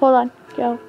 Hold on. Go.